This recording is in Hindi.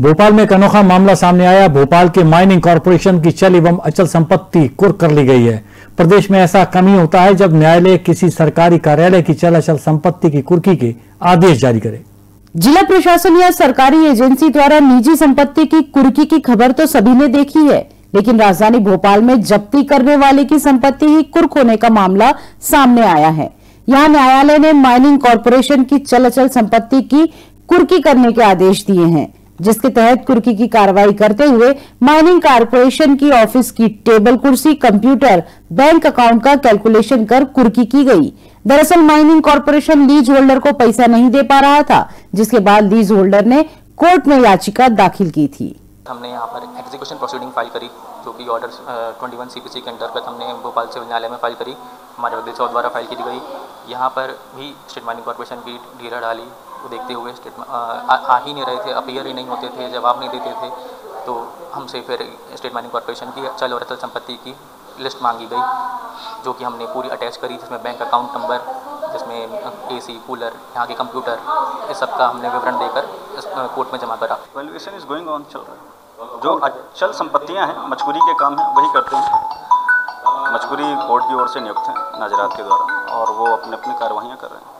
भोपाल में एक अनोखा मामला सामने आया। भोपाल के माइनिंग कॉरपोरेशन की चल एवं अचल संपत्ति कुर्क कर ली गई है। प्रदेश में ऐसा कमी होता है जब न्यायालय किसी सरकारी कार्यालय की चल अचल संपत्ति की कुर्की के आदेश जारी करे। जिला प्रशासन या सरकारी एजेंसी द्वारा निजी संपत्ति की कुर्की की खबर तो सभी ने देखी है, लेकिन राजधानी भोपाल में जब्ती करने वाले की संपत्ति ही कुर्क होने का मामला सामने आया है। यहाँ न्यायालय ने माइनिंग कॉरपोरेशन की चल अचल संपत्ति की कुर्की करने के आदेश दिए हैं। जिसके तहत कुर्की की कार्रवाई करते हुए माइनिंग कारपोरेशन की ऑफ़िस की टेबल कुर्सी, कंप्यूटर, बैंक अकाउंट का कैलकुलेशन कर कुर्की की गई। दरअसल माइनिंग कारपोरेशन लीज होल्डर को पैसा नहीं दे पा रहा था, जिसके बाद लीज होल्डर ने कोर्ट में याचिका दाखिल की थी। हमने यहाँ पर एग्जीक्यूशन प्रोसीडिंग फ़ाइल करी, जो कि ऑर्डर ट्वेंटी वन सी के अंतर्गत हमने भोपाल सिविल न्यायालय में फ़ाइल करी। हमारे वकील साहब द्वारा फ़ाइल की गई। यहाँ पर भी स्टेट माइनिंग कॉरपोरेशन की ढीरा डाली को देखते हुए स्टेट आ ही नहीं रहे थे अपीयर ही नहीं होते थे, जवाब नहीं देते थे। तो हमसे फिर स्टेट माइनिंग कॉरपोरेशन की, चल और अचल संपत्ति की लिस्ट मांगी गई, जो कि हमने पूरी अटैच करी, जिसमें बैंक अकाउंट नंबर जिसमें एसी कूलर यहाँ के कंप्यूटर इस सब का हमने विवरण देकर कोर्ट में जमा करा। वैल्यूएशन इज़ गोइंग ऑन चल रहा है। जो अचल संपत्तियाँ हैं मजबूरी के काम हैं, वही करते हैं। मजबूरी कोर्ट की ओर से नियुक्त हैं, नाजरात के द्वारा, और वो अपनी अपनी कार्रवाइयाँ कर रहे हैं।